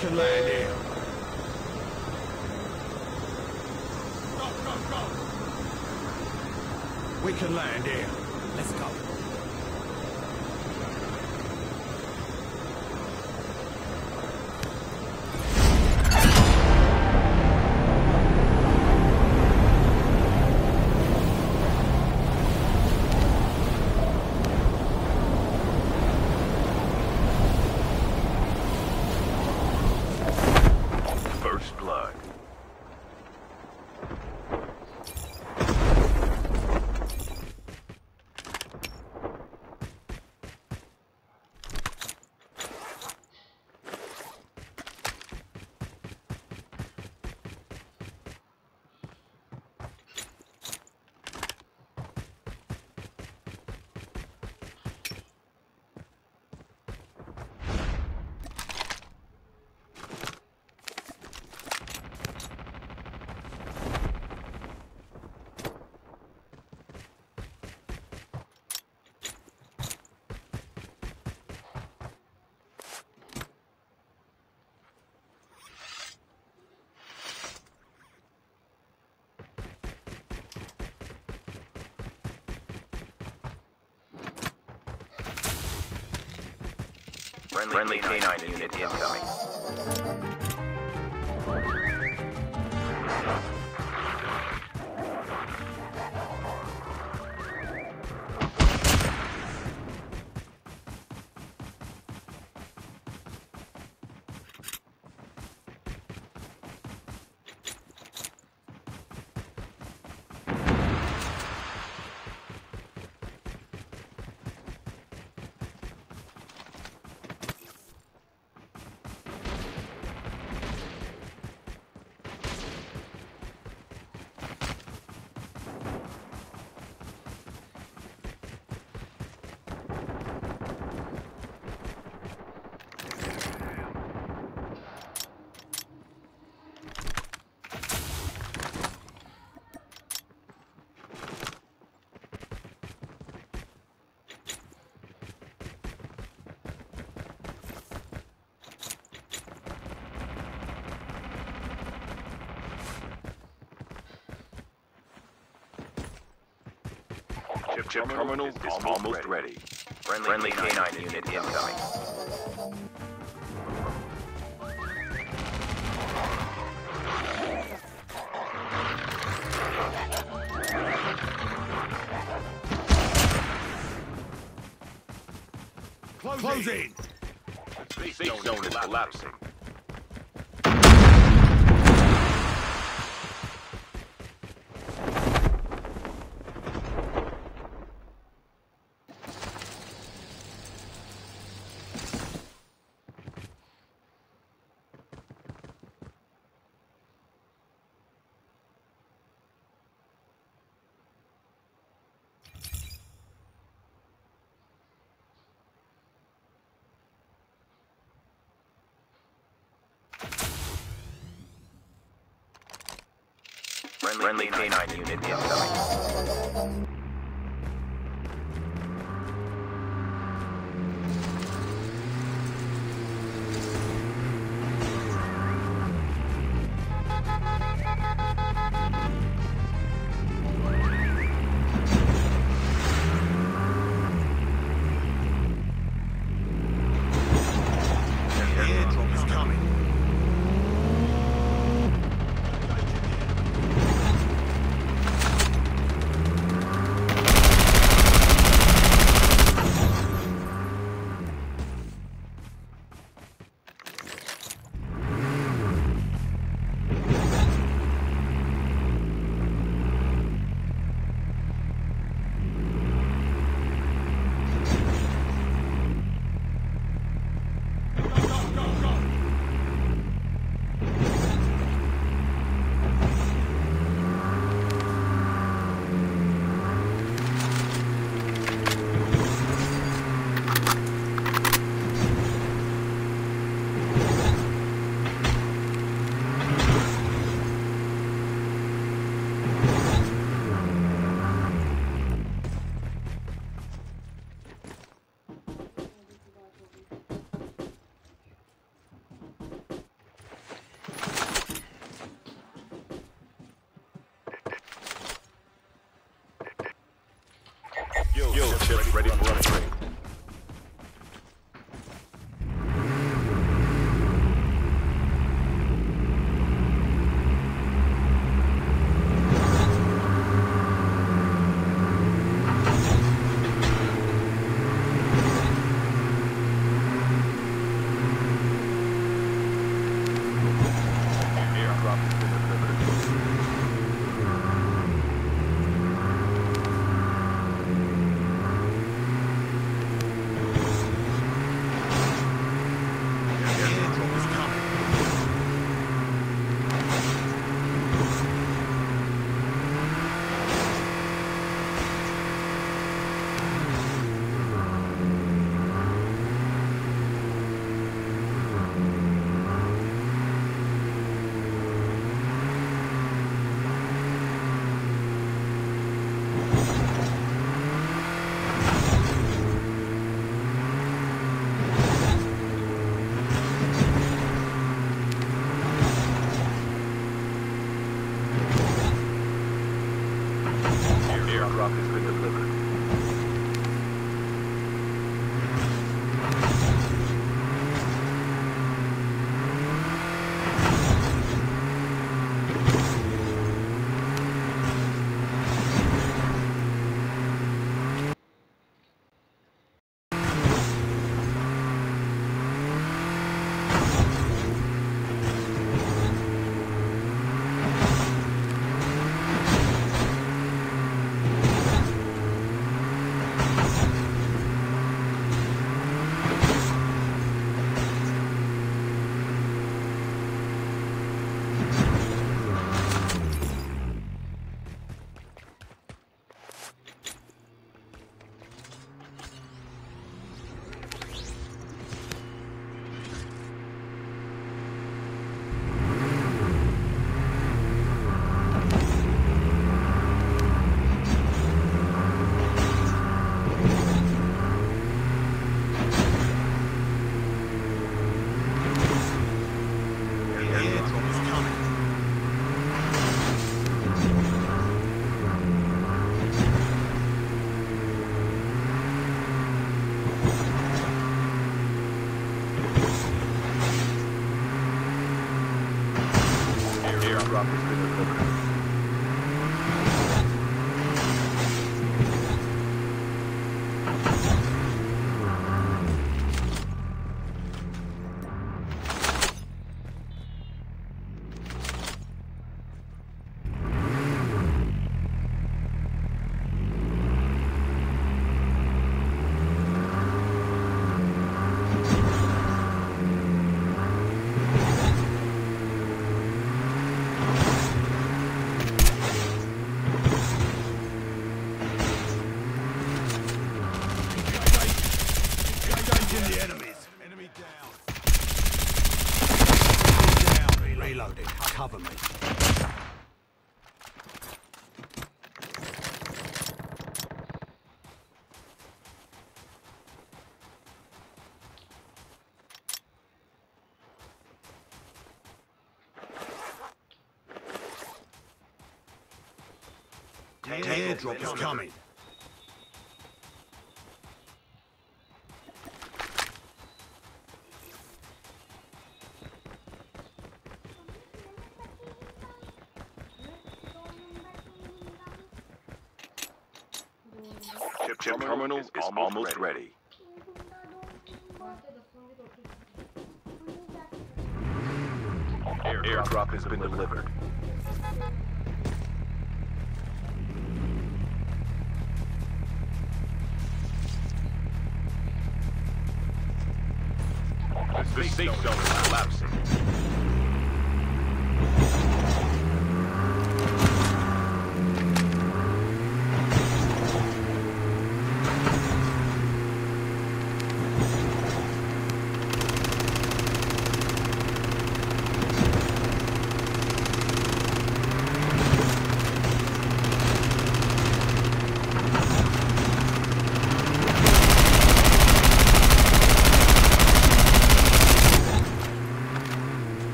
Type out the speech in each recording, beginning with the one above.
can land here. Go, go, go! We can land here. Let's go. Friendly, canine unit incoming. Chip, chip terminal is almost, ready. Friendly, canine unit incoming. Close, Close in. Safe zone is collapsing. Friendly canine unit incoming. Skill chip ready for upgrade. Airdrop Airdrop is coming. Chip, chip terminal is almost ready. Airdrop has been delivered. Safe zone collapsing.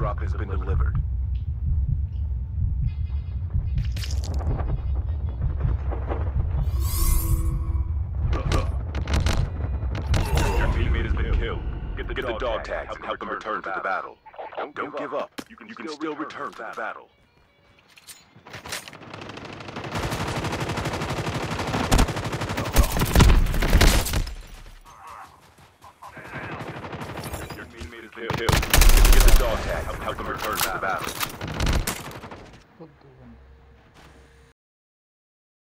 Airdrop has been delivered. Your teammate has been killed. Get the, dog, tags and help them return to the battle. Don't, give up. You can, still, return to the battle. Two. Two. Get the dog tag. Help, help them return to the battle.